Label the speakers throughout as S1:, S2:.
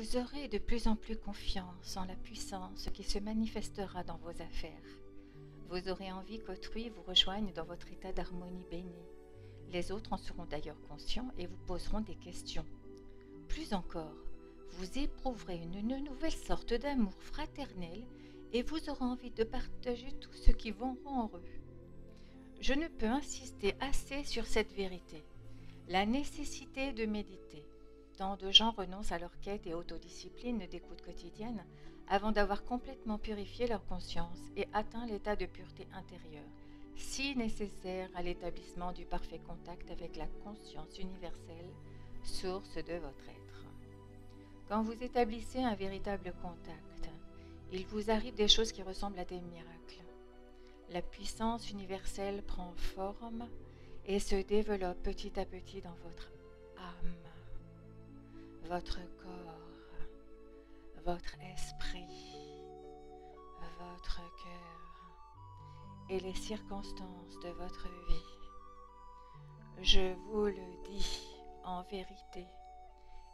S1: Vous aurez de plus en plus confiance en la puissance qui se manifestera dans vos affaires. Vous aurez envie qu'autrui vous rejoigne dans votre état d'harmonie béni. Les autres en seront d'ailleurs conscients et vous poseront des questions. Plus encore, vous éprouverez une, nouvelle sorte d'amour fraternel et vous aurez envie de partager tout ce qui vous rend heureux. Je ne peux insister assez sur cette vérité. La nécessité de méditer. De gens renoncent à leur quête et autodiscipline d'écoute quotidienne avant d'avoir complètement purifié leur conscience et atteint l'état de pureté intérieure, si nécessaire à l'établissement du parfait contact avec la conscience universelle, source de votre être. Quand vous établissez un véritable contact, il vous arrive des choses qui ressemblent à des miracles. La puissance universelle prend forme et se développe petit à petit dans votre âme, votre corps, votre esprit, votre cœur et les circonstances de votre vie. Je vous le dis en vérité,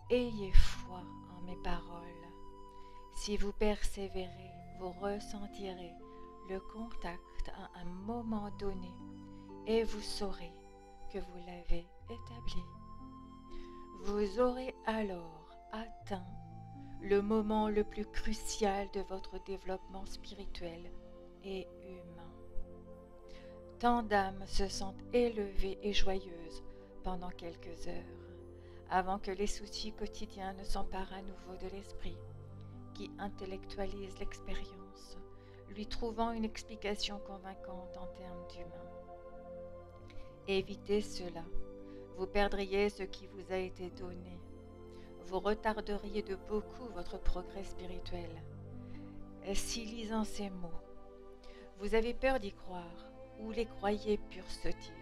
S1: ayez foi en mes paroles. Si vous persévérez, vous ressentirez le contact à un moment donné et vous saurez que vous l'avez établi. Vous aurez alors atteint le moment le plus crucial de votre développement spirituel et humain. Tant d'âmes se sentent élevées et joyeuses pendant quelques heures, avant que les soucis quotidiens ne s'emparent à nouveau de l'esprit, qui intellectualise l'expérience, lui trouvant une explication convaincante en termes d'humain. Évitez cela, vous perdriez ce qui vous a été donné vous retarderiez de beaucoup votre progrès spirituel. Si lisant ces mots, vous avez peur d'y croire, ou les croyez pure sottise,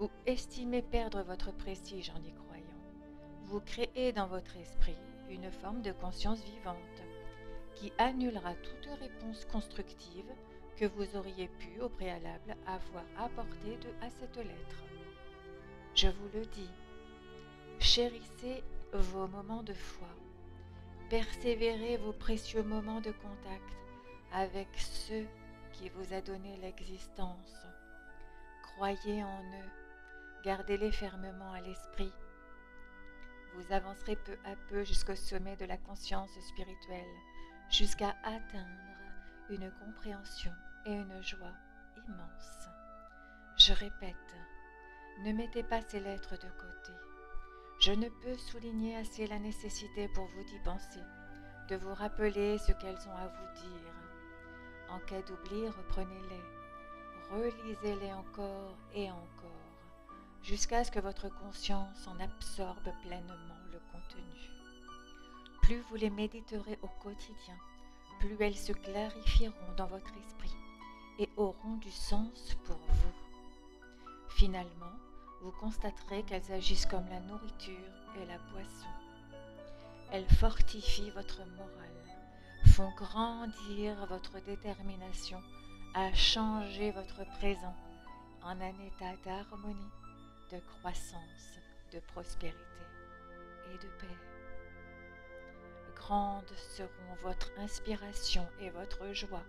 S1: ou estimez perdre votre prestige en y croyant, vous créez dans votre esprit une forme de conscience vivante qui annulera toute réponse constructive que vous auriez pu au préalable avoir apportée à cette lettre. Je vous le dis, chérissez vos moments de foi. Persévérez vos précieux moments de contact avec ceux qui vous a donné l'existence. Croyez en eux, gardez-les fermement à l'esprit. Vous avancerez peu à peu jusqu'au sommet de la conscience spirituelle, jusqu'à atteindre une compréhension et une joie immense. Je répète, ne mettez pas ces lettres de côté. Je ne peux souligner assez la nécessité pour vous d'y penser, de vous rappeler ce qu'elles ont à vous dire. En cas d'oubli, reprenez-les, relisez-les encore et encore, jusqu'à ce que votre conscience en absorbe pleinement le contenu. Plus vous les méditerez au quotidien, plus elles se clarifieront dans votre esprit et auront du sens pour vous. Finalement, vous constaterez qu'elles agissent comme la nourriture et la boisson. Elles fortifient votre morale, font grandir votre détermination à changer votre présent en un état d'harmonie, de croissance, de prospérité et de paix. Grandes seront votre inspiration et votre joie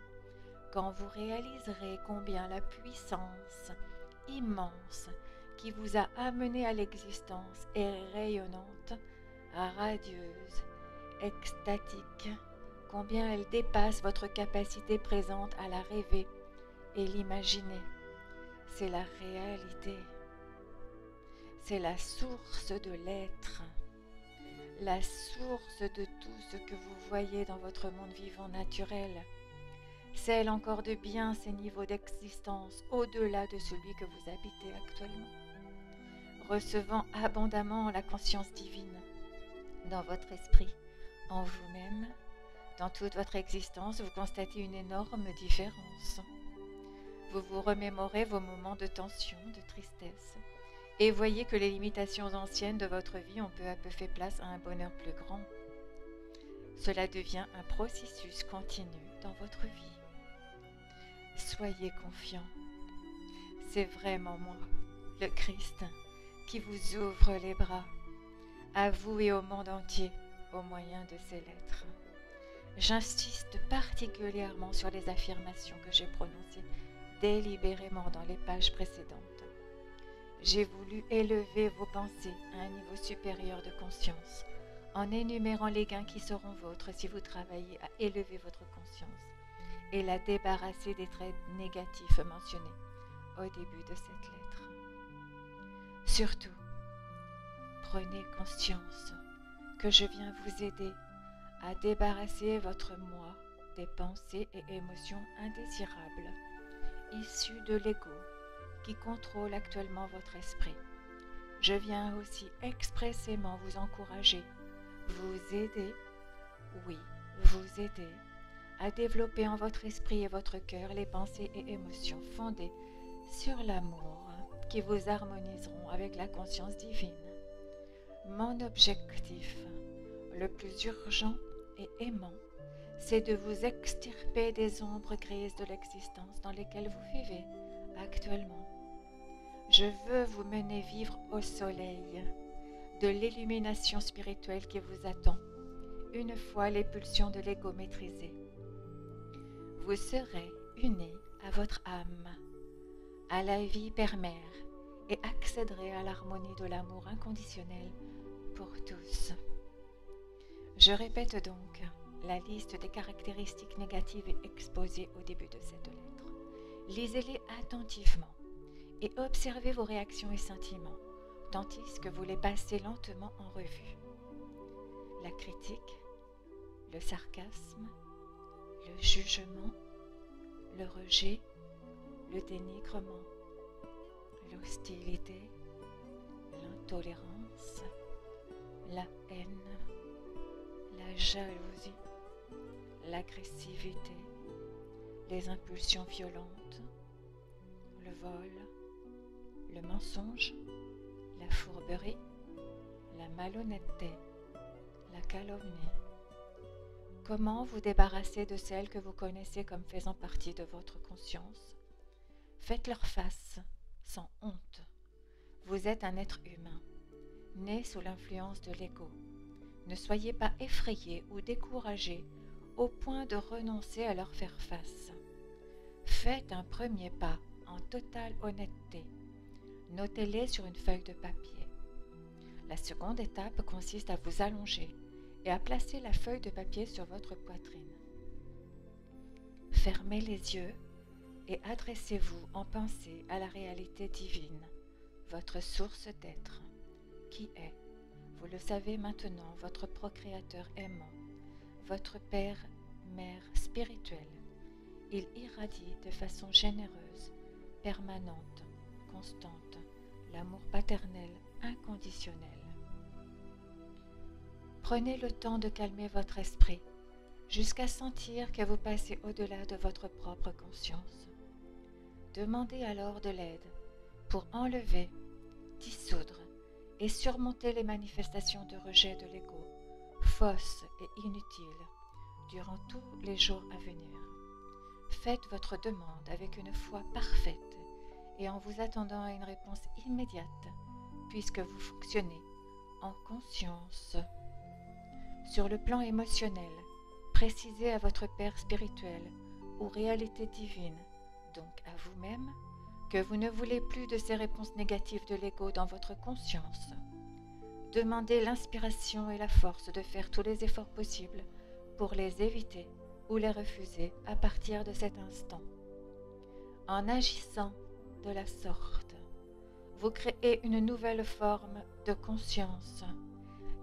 S1: quand vous réaliserez combien la puissance immense qui vous a amené à l'existence est rayonnante, radieuse, extatique, combien elle dépasse votre capacité présente à la rêver et l'imaginer. C'est la réalité. C'est la source de l'être, la source de tout ce que vous voyez dans votre monde vivant naturel celle encore de bien ces niveaux d'existence au-delà de celui que vous habitez actuellement recevant abondamment la conscience divine dans votre esprit, en vous-même, dans toute votre existence, vous constatez une énorme différence. Vous vous remémorez vos moments de tension, de tristesse, et voyez que les limitations anciennes de votre vie ont peu à peu fait place à un bonheur plus grand. Cela devient un processus continu dans votre vie. Soyez confiant. C'est vraiment moi, le Christ, qui vous ouvre les bras, à vous et au monde entier, au moyen de ces lettres. J'insiste particulièrement sur les affirmations que j'ai prononcées délibérément dans les pages précédentes. J'ai voulu élever vos pensées à un niveau supérieur de conscience en énumérant les gains qui seront vôtres si vous travaillez à élever votre conscience et la débarrasser des traits négatifs mentionnés au début de cette lettre. Surtout, prenez conscience que je viens vous aider à débarrasser votre moi des pensées et émotions indésirables issues de l'ego qui contrôle actuellement votre esprit. Je viens aussi expressément vous encourager, vous aider, oui, vous aider à développer en votre esprit et votre cœur les pensées et émotions fondées sur l'amour qui vous harmoniseront avec la conscience divine. Mon objectif, le plus urgent et aimant, c'est de vous extirper des ombres grises de l'existence dans lesquelles vous vivez actuellement. Je veux vous mener vivre au soleil de l'illumination spirituelle qui vous attend, une fois les pulsions de l'ego maîtrisées. Vous serez unis à votre âme, à la vie permère, et accéderez à l'harmonie de l'amour inconditionnel pour tous. Je répète donc la liste des caractéristiques négatives exposées au début de cette lettre. Lisez-les attentivement et observez vos réactions et sentiments, tandis que vous les passez lentement en revue. La critique, le sarcasme, le jugement, le rejet, le dénigrement, l'hostilité, l'intolérance, la haine, la jalousie, l'agressivité, les impulsions violentes, le vol, le mensonge, la fourberie, la malhonnêteté, la calomnie. Comment vous débarrasser de celles que vous connaissez comme faisant partie de votre conscience? Faites-leur face sans honte. Vous êtes un être humain, né sous l'influence de l'ego. Ne soyez pas effrayé ou découragé au point de renoncer à leur faire face. Faites un premier pas en totale honnêteté. Notez-les sur une feuille de papier. La seconde étape consiste à vous allonger et à placer la feuille de papier sur votre poitrine. Fermez les yeux et adressez-vous en pensée à la réalité divine, votre source d'être, qui est, vous le savez maintenant, votre procréateur aimant, votre Père, Mère spirituelle. Il irradie de façon généreuse, permanente, constante, l'amour paternel inconditionnel. Prenez le temps de calmer votre esprit jusqu'à sentir que vous passez au-delà de votre propre conscience. Demandez alors de l'aide pour enlever, dissoudre et surmonter les manifestations de rejet de l'ego, fausses et inutiles, durant tous les jours à venir. Faites votre demande avec une foi parfaite et en vous attendant à une réponse immédiate, puisque vous fonctionnez en conscience. Sur le plan émotionnel, précisez à votre Père spirituel ou réalité divine, donc à vous-même, que vous ne voulez plus de ces réponses négatives de l'ego dans votre conscience. Demandez l'inspiration et la force de faire tous les efforts possibles pour les éviter ou les refuser à partir de cet instant. En agissant de la sorte, vous créez une nouvelle forme de conscience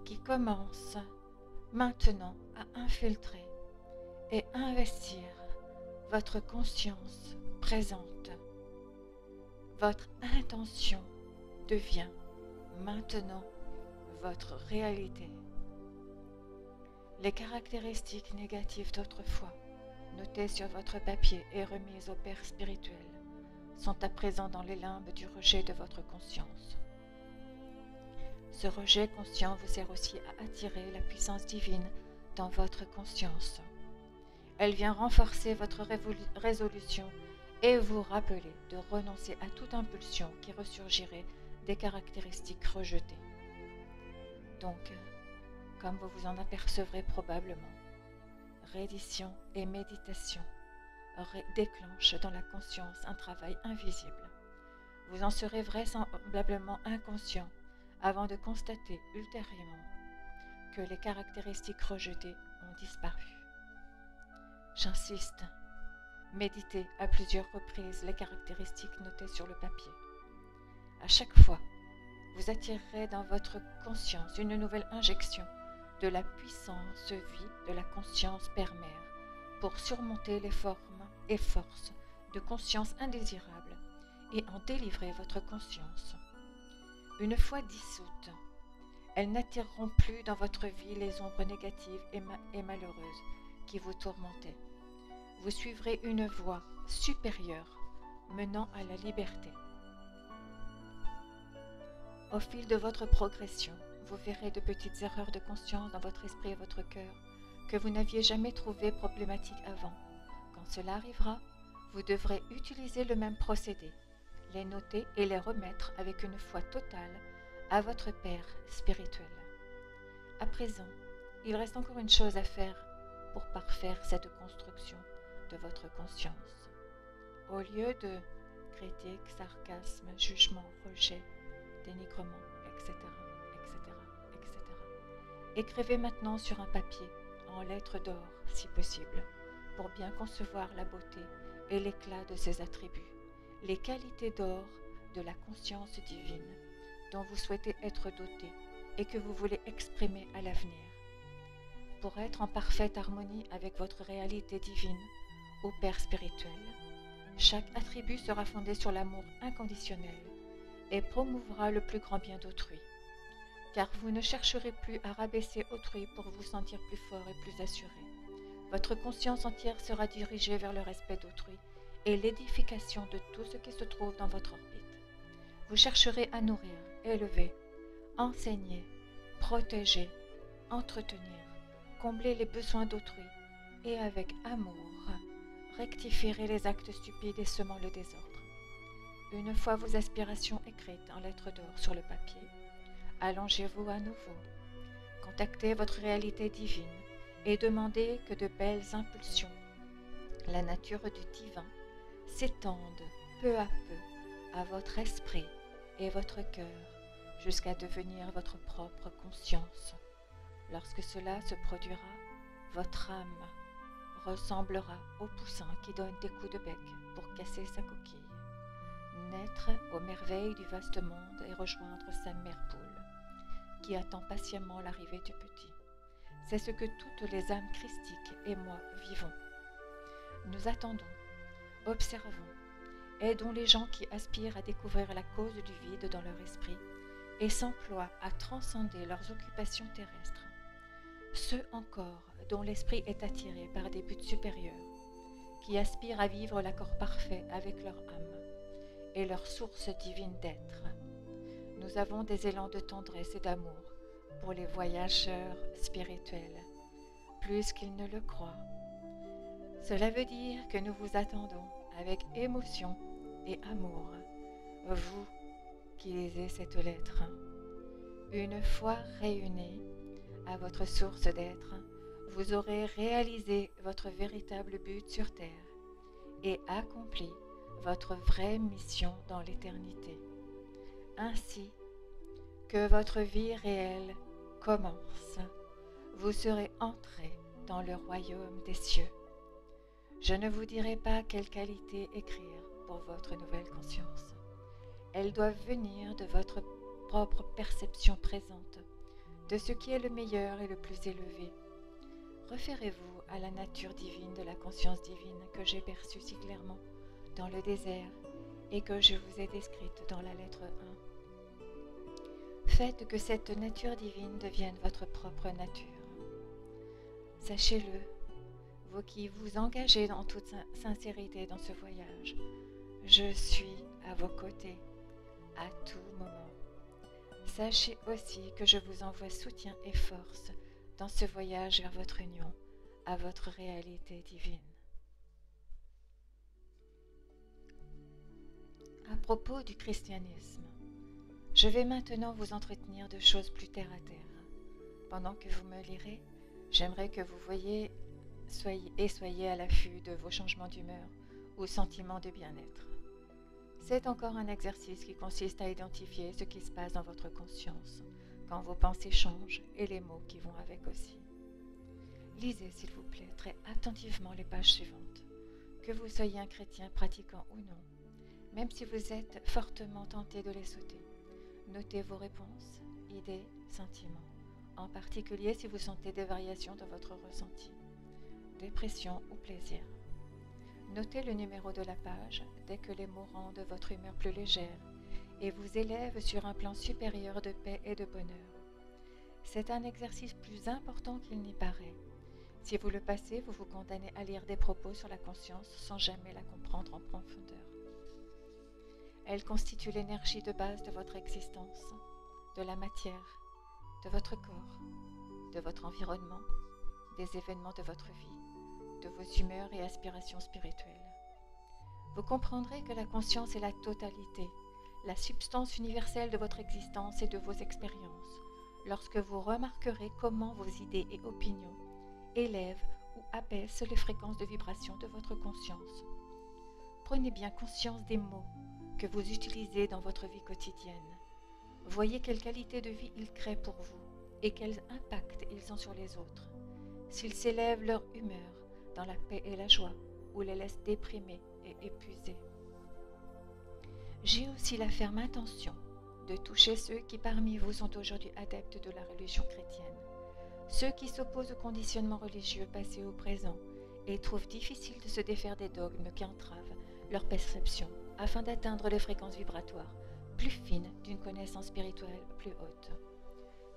S1: qui commence maintenant à infiltrer et investir votre conscience présente. Votre intention devient maintenant votre réalité. Les caractéristiques négatives d'autrefois, notées sur votre papier et remises au Père spirituel, sont à présent dans les limbes du rejet de votre conscience. Ce rejet conscient vous sert aussi à attirer la puissance divine dans votre conscience. Elle vient renforcer votre résolution et vous rappeler de renoncer à toute impulsion qui ressurgirait des caractéristiques rejetées. Donc, comme vous vous en apercevrez probablement. Rédition et méditation déclenchent dans la conscience un travail invisible. Vous en serez vraisemblablement inconscient avant de constater ultérieurement que les caractéristiques rejetées ont disparu. J'insiste, méditez à plusieurs reprises les caractéristiques notées sur le papier. À chaque fois, vous attirerez dans votre conscience une nouvelle injection de la puissance vie de la conscience père-mère pour surmonter les formes et forces de conscience indésirables et en délivrer votre conscience. Une fois dissoutes, elles n'attireront plus dans votre vie les ombres négatives et, malheureuses qui vous tourmentaient. Vous suivrez une voie supérieure menant à la liberté. Au fil de votre progression, vous verrez de petites erreurs de conscience dans votre esprit et votre cœur que vous n'aviez jamais trouvées problématiques avant. Quand cela arrivera, vous devrez utiliser le même procédé, les noter et les remettre avec une foi totale à votre Père spirituel. À présent, il reste encore une chose à faire pour parfaire cette construction de votre conscience. Au lieu de critique, sarcasme, jugement, rejet, dénigrement, etc., etc., etc., écrivez maintenant sur un papier, en lettres d'or si possible, pour bien concevoir la beauté et l'éclat de ses attributs, les qualités d'or de la conscience divine dont vous souhaitez être doté et que vous voulez exprimer à l'avenir. Pour être en parfaite harmonie avec votre réalité divine, au Père spirituel, chaque attribut sera fondé sur l'amour inconditionnel et promouvra le plus grand bien d'autrui. Car vous ne chercherez plus à rabaisser autrui pour vous sentir plus fort et plus assuré. Votre conscience entière sera dirigée vers le respect d'autrui et l'édification de tout ce qui se trouve dans votre orbite. Vous chercherez à nourrir, élever, enseigner, protéger, entretenir, combler les besoins d'autrui et avec amour, rectifierez les actes stupides et semant le désordre. Une fois vos aspirations écrites en lettres d'or sur le papier, allongez-vous à nouveau, contactez votre réalité divine et demandez que de belles impulsions, la nature du divin, s'étendent peu à peu à votre esprit et votre cœur jusqu'à devenir votre propre conscience. Lorsque cela se produira, votre âme ressemblera au poussin qui donne des coups de bec pour casser sa coquille, naître aux merveilles du vaste monde et rejoindre sa mère poule, qui attend patiemment l'arrivée du petit. C'est ce que toutes les âmes christiques et moi vivons. Nous attendons, observons, aidons les gens qui aspirent à découvrir la cause du vide dans leur esprit et s'emploient à transcender leurs occupations terrestres. Ceux encore dont l'esprit est attiré par des buts supérieurs, qui aspirent à vivre l'accord parfait avec leur âme et leur source divine d'être. Nous avons des élans de tendresse et d'amour pour les voyageurs spirituels, plus qu'ils ne le croient. Cela veut dire que nous vous attendons avec émotion et amour, vous qui lisez cette lettre. Une fois réunis à votre source d'être, vous aurez réalisé votre véritable but sur Terre et accompli votre vraie mission dans l'éternité. Ainsi que votre vie réelle commence, vous serez entré dans le royaume des cieux. Je ne vous dirai pas quelle qualité écrire pour votre nouvelle conscience. Elles doivent venir de votre propre perception présente, de ce qui est le meilleur et le plus élevé. Référez-vous à la nature divine de la conscience divine que j'ai perçue si clairement dans le désert et que je vous ai décrite dans la lettre 1. Faites que cette nature divine devienne votre propre nature. Sachez-le, qui vous engagez en toute sincérité dans ce voyage, je suis à vos côtés à tout moment. Sachez aussi que je vous envoie soutien et force dans ce voyage vers votre union, à votre réalité divine. À propos du christianisme, je vais maintenant vous entretenir de choses plus terre à terre. Pendant que vous me lirez, j'aimerais que vous voyez soyez, et soyez à l'affût de vos changements d'humeur ou sentiments de bien-être. C'est encore un exercice qui consiste à identifier ce qui se passe dans votre conscience quand vos pensées changent et les mots qui vont avec aussi. Lisez, s'il vous plaît, très attentivement les pages suivantes, que vous soyez un chrétien pratiquant ou non, même si vous êtes fortement tenté de les sauter. Notez vos réponses, idées, sentiments, en particulier si vous sentez des variations dans votre ressenti, dépression ou plaisir. Notez le numéro de la page dès que les mots rendent votre humeur plus légère et vous élèvent sur un plan supérieur de paix et de bonheur. C'est un exercice plus important qu'il n'y paraît. Si vous le passez, vous vous condamnez à lire des propos sur la conscience sans jamais la comprendre en profondeur. Elle constitue l'énergie de base de votre existence, de la matière, de votre corps, de votre environnement, des événements de votre vie de vos humeurs et aspirations spirituelles. Vous comprendrez que la conscience est la totalité, la substance universelle de votre existence et de vos expériences, lorsque vous remarquerez comment vos idées et opinions élèvent ou abaissent les fréquences de vibration de votre conscience. Prenez bien conscience des mots que vous utilisez dans votre vie quotidienne. Voyez quelle qualité de vie ils créent pour vous et quel impact ils ont sur les autres. S'ils s'élèvent leur humeur, dans la paix et la joie, ou les laisse déprimés et épuisés. J'ai aussi la ferme intention de toucher ceux qui parmi vous sont aujourd'hui adeptes de la religion chrétienne, ceux qui s'opposent au conditionnement religieux passé au présent et trouvent difficile de se défaire des dogmes qui entravent leur perception afin d'atteindre les fréquences vibratoires plus fines d'une connaissance spirituelle plus haute.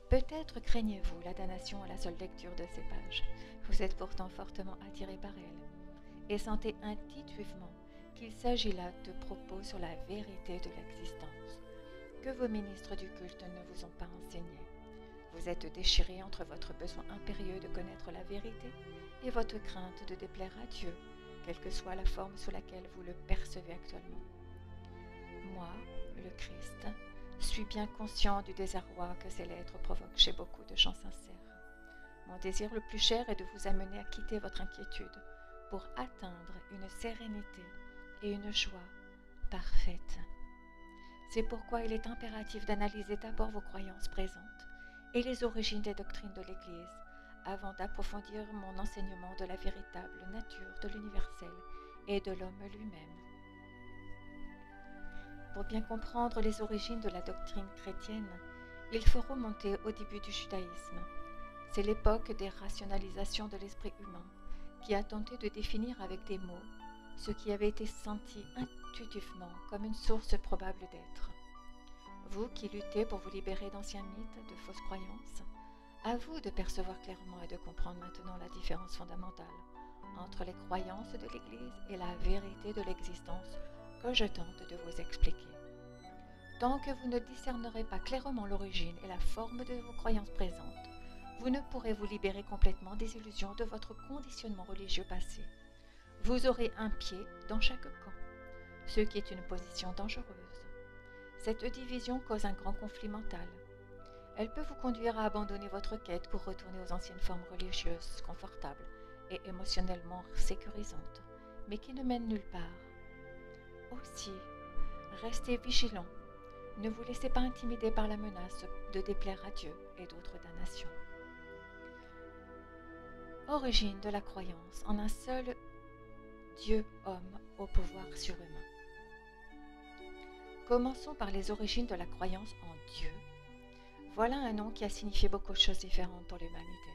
S1: Peut-être craignez-vous la damnation à la seule lecture de ces pages. Vous êtes pourtant fortement attiré par elles et sentez intuitivement qu'il s'agit là de propos sur la vérité de l'existence que vos ministres du culte ne vous ont pas enseigné. Vous êtes déchiré entre votre besoin impérieux de connaître la vérité et votre crainte de déplaire à Dieu, quelle que soit la forme sous laquelle vous le percevez actuellement. Moi, le Christ, suis bien conscient du désarroi que ces lettres provoquent chez beaucoup de gens sincères. Mon désir le plus cher est de vous amener à quitter votre inquiétude pour atteindre une sérénité et une joie parfaite. C'est pourquoi il est impératif d'analyser d'abord vos croyances présentes et les origines des doctrines de l'Église avant d'approfondir mon enseignement de la véritable nature de l'universel et de l'homme lui-même. Pour bien comprendre les origines de la doctrine chrétienne, il faut remonter au début du judaïsme. C'est l'époque des rationalisations de l'esprit humain qui a tenté de définir avec des mots ce qui avait été senti intuitivement comme une source probable d'être. Vous qui luttez pour vous libérer d'anciens mythes, de fausses croyances, à vous de percevoir clairement et de comprendre maintenant la différence fondamentale entre les croyances de l'Église et la vérité de l'existence que je tente de vous expliquer. Tant que vous ne discernerez pas clairement l'origine et la forme de vos croyances présentes, vous ne pourrez vous libérer complètement des illusions de votre conditionnement religieux passé. Vous aurez un pied dans chaque camp, ce qui est une position dangereuse. Cette division cause un grand conflit mental. Elle peut vous conduire à abandonner votre quête pour retourner aux anciennes formes religieuses confortables et émotionnellement sécurisantes, mais qui ne mènent nulle part. Aussi, restez vigilants. Ne vous laissez pas intimider par la menace de déplaire à Dieu et d'autres damnations. Origine de la croyance en un seul Dieu-homme au pouvoir surhumain. Commençons par les origines de la croyance en Dieu. Voilà un nom qui a signifié beaucoup de choses différentes pour l'humanité.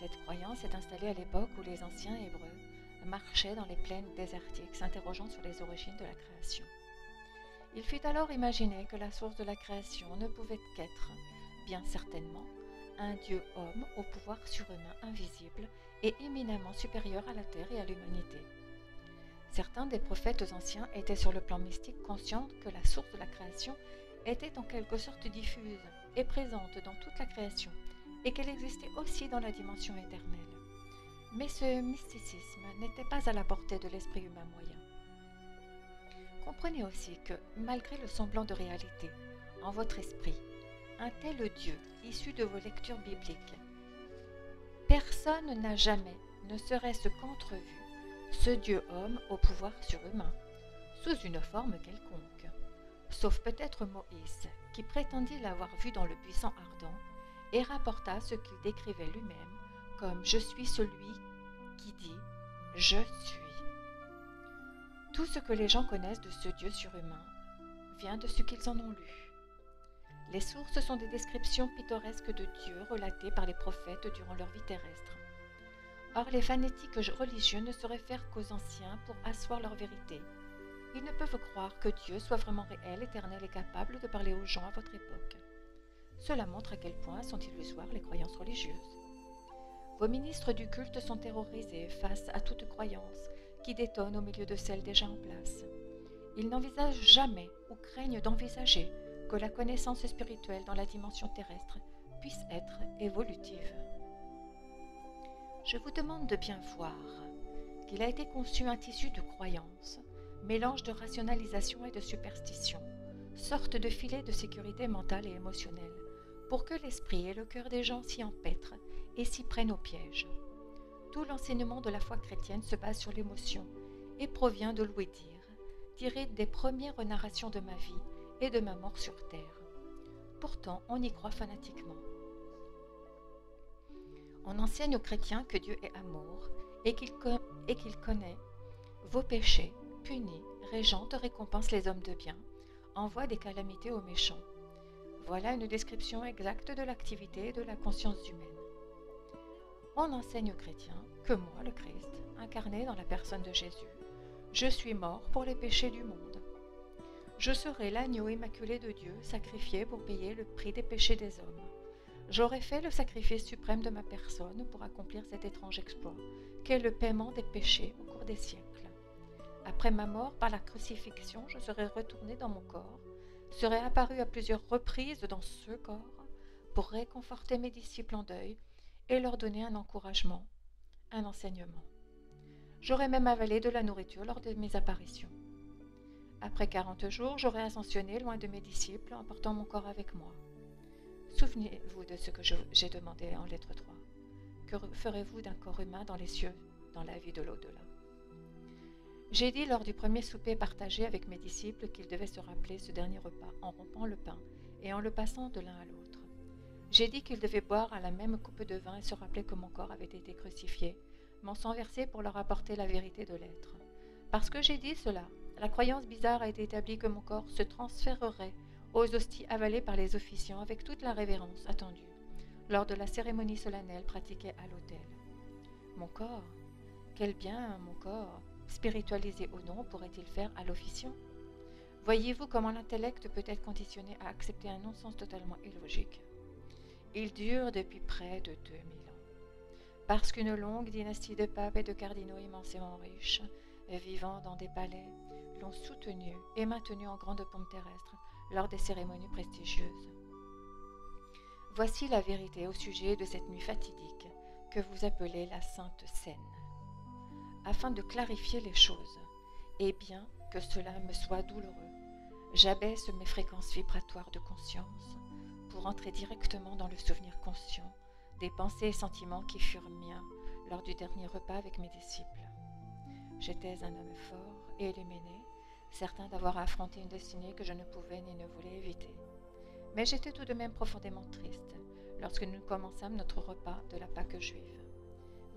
S1: Cette croyance est installée à l'époque où les anciens Hébreux marchait dans les plaines désertiques, s'interrogeant sur les origines de la création. Il fut alors imaginé que la source de la création ne pouvait qu'être, bien certainement, un Dieu homme au pouvoir surhumain invisible et éminemment supérieur à la terre et à l'humanité. Certains des prophètes anciens étaient sur le plan mystique conscients que la source de la création était en quelque sorte diffuse et présente dans toute la création, et qu'elle existait aussi dans la dimension éternelle. Mais ce mysticisme n'était pas à la portée de l'esprit humain moyen. Comprenez aussi que, malgré le semblant de réalité, en votre esprit, un tel Dieu issu de vos lectures bibliques. Personne n'a jamais, ne serait-ce qu'entrevu, ce Dieu homme au pouvoir surhumain, sous une forme quelconque, sauf peut-être Moïse, qui prétendit l'avoir vu dans le buisson ardent, et rapporta ce qu'il décrivait lui-même comme Je suis celui qui dit Je suis. Tout ce que les gens connaissent de ce Dieu surhumain vient de ce qu'ils en ont lu. Les sources sont des descriptions pittoresques de Dieu relatées par les prophètes durant leur vie terrestre. Or, les fanatiques religieux ne se réfèrent qu'aux anciens pour asseoir leur vérité. Ils ne peuvent croire que Dieu soit vraiment réel, éternel et capable de parler aux gens à votre époque. Cela montre à quel point sont illusoires les croyances religieuses. Vos ministres du culte sont terrorisés face à toute croyance qui détonne au milieu de celles déjà en place. Ils n'envisagent jamais ou craignent d'envisager que la connaissance spirituelle dans la dimension terrestre puisse être évolutive. Je vous demande de bien voir qu'il a été conçu un tissu de croyances, mélange de rationalisation et de superstition, sorte de filet de sécurité mentale et émotionnelle, pour que l'esprit et le cœur des gens s'y empêtrent et s'y prennent au piège. Tout l'enseignement de la foi chrétienne se base sur l'émotion et provient de l'ouï-dire, tiré des premières narrations de ma vie et de ma mort sur terre. Pourtant, on y croit fanatiquement. On enseigne aux chrétiens que Dieu est amour et qu'il connaît vos péchés, punit, régente, récompense les hommes de bien, envoie des calamités aux méchants. Voilà une description exacte de l'activité de la conscience humaine. On enseigne aux chrétiens que moi, le Christ, incarné dans la personne de Jésus, je suis mort pour les péchés du monde. Je serai l'agneau immaculé de Dieu, sacrifié pour payer le prix des péchés des hommes. J'aurais fait le sacrifice suprême de ma personne pour accomplir cet étrange exploit, qu'est le paiement des péchés au cours des siècles. Après ma mort par la crucifixion, je serai retourné dans mon corps, serai apparu à plusieurs reprises dans ce corps pour réconforter mes disciples en deuil et leur donner un encouragement, un enseignement. J'aurais même avalé de la nourriture lors de mes apparitions. Après quarante jours, j'aurais ascensionné loin de mes disciples en portant mon corps avec moi. Souvenez-vous de ce que j'ai demandé en lettre 3. Que ferez-vous d'un corps humain dans les cieux, dans la vie de l'au-delà? J'ai dit lors du premier souper partagé avec mes disciples qu'ils devaient se rappeler ce dernier repas en rompant le pain et en le passant de l'un à l'autre. J'ai dit qu'ils devaient boire à la même coupe de vin et se rappeler que mon corps avait été crucifié, mon sang versé pour leur apporter la vérité de l'être. Parce que j'ai dit cela, la croyance bizarre a été établie que mon corps se transférerait aux hosties avalées par les officiants avec toute la révérence attendue lors de la cérémonie solennelle pratiquée à l'autel. Mon corps? Quel bien mon corps, spiritualisé ou non, pourrait-il faire à l'officiant? Voyez-vous comment l'intellect peut être conditionné à accepter un non-sens totalement illogique? Il dure depuis près de 2000 ans. Parce qu'une longue dynastie de papes et de cardinaux immensément riches, vivant dans des palais, l'ont soutenu et maintenu en grande pompe terrestre lors des cérémonies prestigieuses. Voici la vérité au sujet de cette nuit fatidique que vous appelez la Sainte Seine. Afin de clarifier les choses, et bien que cela me soit douloureux, j'abaisse mes fréquences vibratoires de conscience pour entrer directement dans le souvenir conscient des pensées et sentiments qui furent miens lors du dernier repas avec mes disciples. J'étais un homme fort et certain d'avoir affronté une destinée que je ne pouvais ni ne voulais éviter. Mais j'étais tout de même profondément triste lorsque nous commençâmes notre repas de la Pâque juive.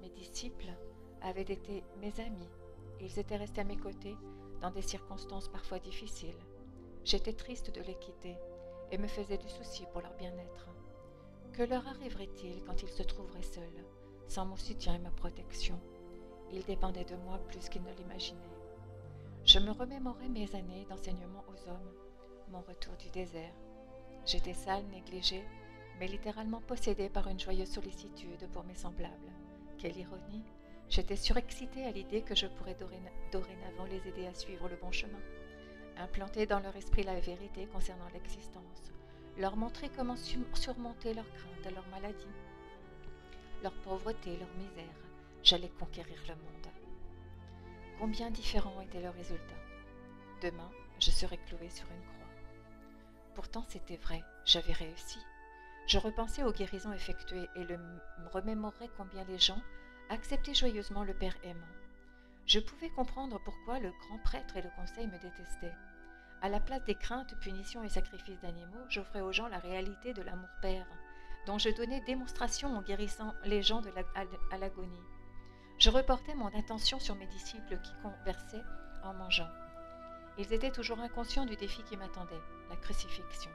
S1: Mes disciples avaient été mes amis, ils étaient restés à mes côtés dans des circonstances parfois difficiles. J'étais triste de les quitter et me faisais du souci pour leur bien-être. Que leur arriverait-il quand ils se trouveraient seuls, sans mon soutien et ma protection? Ils dépendaient de moi plus qu'ils ne l'imaginaient. Je me remémorais mes années d'enseignement aux hommes, mon retour du désert. J'étais sale, négligée, mais littéralement possédée par une joyeuse sollicitude pour mes semblables. Quelle ironie J'étais surexcitée à l'idée que je pourrais dorénavant les aider à suivre le bon chemin, implanter dans leur esprit la vérité concernant l'existence, leur montrer comment surmonter leurs craintes, leurs maladies, leur pauvreté, leur misère. J'allais conquérir le monde. Combien différents étaient leurs résultats. Demain, je serai cloué sur une croix. Pourtant c'était vrai, j'avais réussi. Je repensais aux guérisons effectuées et le remémorais combien les gens acceptaient joyeusement le Père aimant. Je pouvais comprendre pourquoi le grand prêtre et le conseil me détestaient. À la place des craintes, punitions et sacrifices d'animaux, j'offrais aux gens la réalité de l'amour père, dont je donnais démonstration en guérissant les gens de la, à l'agonie. Je reportais mon attention sur mes disciples qui conversaient en mangeant. Ils étaient toujours inconscients du défi qui m'attendait, la crucifixion.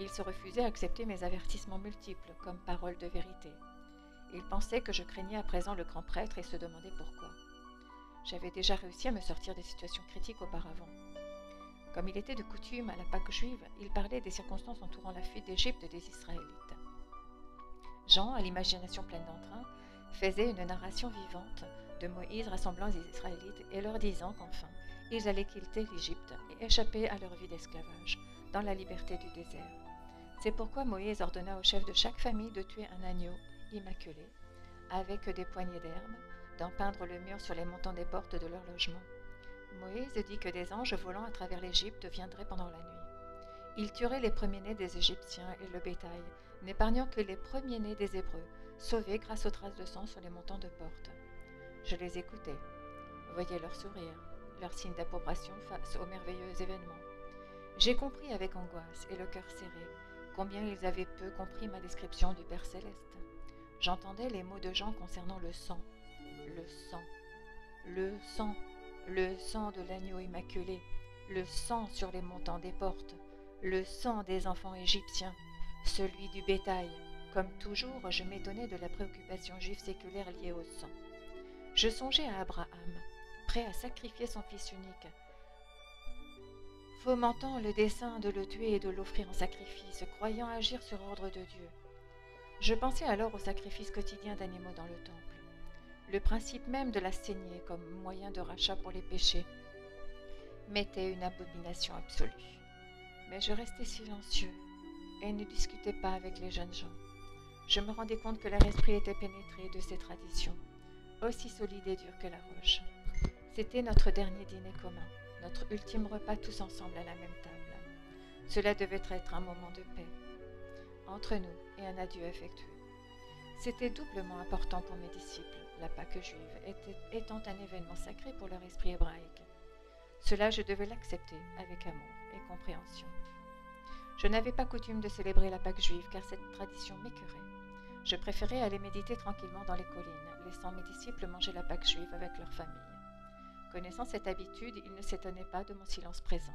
S1: Ils se refusaient à accepter mes avertissements multiples comme paroles de vérité. Ils pensaient que je craignais à présent le grand prêtre et se demandaient pourquoi. J'avais déjà réussi à me sortir des situations critiques auparavant. Comme il était de coutume à la Pâque juive, il parlait des circonstances entourant la fuite d'Égypte des Israélites. Jean, à l'imagination pleine d'entrain, faisait une narration vivante de Moïse rassemblant les Israélites et leur disant qu'enfin, ils allaient quitter l'Égypte et échapper à leur vie d'esclavage, dans la liberté du désert. C'est pourquoi Moïse ordonna au chef de chaque famille de tuer un agneau immaculé, avec des poignées d'herbe, peindre le mur sur les montants des portes de leur logement. Moïse dit que des anges volant à travers l'Égypte viendraient pendant la nuit. Ils tueraient les premiers-nés des Égyptiens et le bétail, n'épargnant que les premiers-nés des Hébreux, sauvés grâce aux traces de sang sur les montants de portes. Je les écoutais, voyais leurs sourires, leurs signes d'approbation face aux merveilleux événements. J'ai compris avec angoisse et le cœur serré combien ils avaient peu compris ma description du Père céleste. J'entendais les mots de Jean concernant le sang, le sang, le sang, le sang de l'agneau immaculé, le sang sur les montants des portes, le sang des enfants égyptiens, celui du bétail. Comme toujours, je m'étonnais de la préoccupation juive séculaire liée au sang. Je songeais à Abraham, prêt à sacrifier son fils unique, fomentant le dessein de le tuer et de l'offrir en sacrifice, croyant agir sur ordre de Dieu. Je pensais alors au sacrifice quotidien d'animaux dans le temple le principe même de la saignée comme moyen de rachat pour les péchés m'était une abomination absolue. Mais je restais silencieux et ne discutais pas avec les jeunes gens. Je me rendais compte que leur esprit était pénétré de ces traditions, aussi solides et dures que la roche. C'était notre dernier dîner commun, notre ultime repas tous ensemble à la même table. Cela devait être un moment de paix, entre nous et un adieu affectueux. C'était doublement important pour mes disciples, la Pâque juive étant un événement sacré pour leur esprit hébraïque. Cela, je devais l'accepter avec amour et compréhension. Je n'avais pas coutume de célébrer la Pâque juive car cette tradition m'écœurait. Je préférais aller méditer tranquillement dans les collines, laissant mes disciples manger la Pâque juive avec leur famille. Connaissant cette habitude, ils ne s'étonnaient pas de mon silence présent.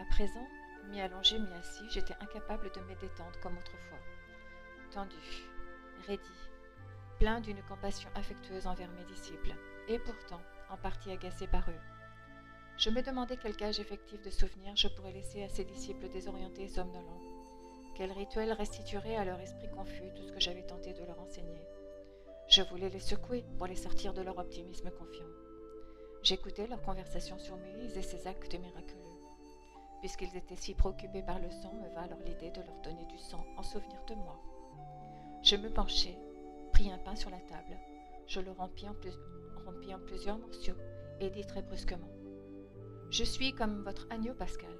S1: À présent, mi allongé, mi assis, j'étais incapable de me détendre comme autrefois. Tendu, raidi, plein d'une compassion affectueuse envers mes disciples, et pourtant en partie agacé par eux. Je me demandais quel gage effectif de souvenirs je pourrais laisser à ces disciples désorientés et somnolents. Quel rituel restituerait à leur esprit confus tout ce que j'avais tenté de leur enseigner. Je voulais les secouer pour les sortir de leur optimisme confiant. J'écoutais leurs conversations sur Moïse et ses actes miraculeux. Puisqu'ils étaient si préoccupés par le sang, me vint alors l'idée de leur donner du sang en souvenir de moi. Je me penchai un pain sur la table. Je le rompis en, en plusieurs morceaux et dis très brusquement Je suis comme votre agneau pascal.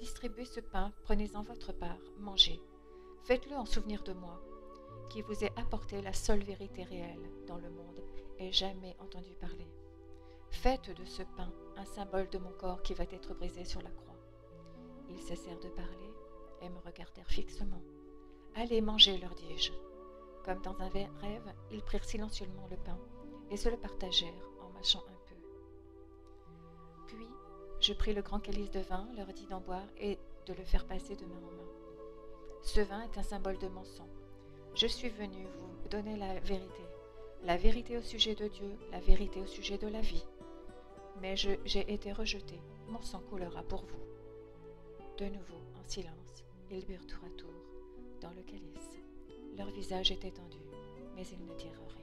S1: Distribuez ce pain, prenez-en votre part, mangez. Faites-le en souvenir de moi, qui vous ai apporté la seule vérité réelle dans le monde et jamais entendu parler. Faites de ce pain un symbole de mon corps qui va être brisé sur la croix. Ils cessèrent de parler et me regardèrent fixement. Allez manger, leur dis-je. Comme dans un rêve, ils prirent silencieusement le pain et se le partagèrent en mâchant un peu. Puis, je pris le grand calice de vin, leur dis d'en boire et de le faire passer de main en main. Ce vin est un symbole de mon sang. Je suis venu vous donner la vérité, la vérité au sujet de Dieu, la vérité au sujet de la vie. Mais j'ai été rejeté, mon sang coulera pour vous. De nouveau, en silence, ils burent tour à tour dans le calice. Leur visage était tendu, mais ils ne dirent rien.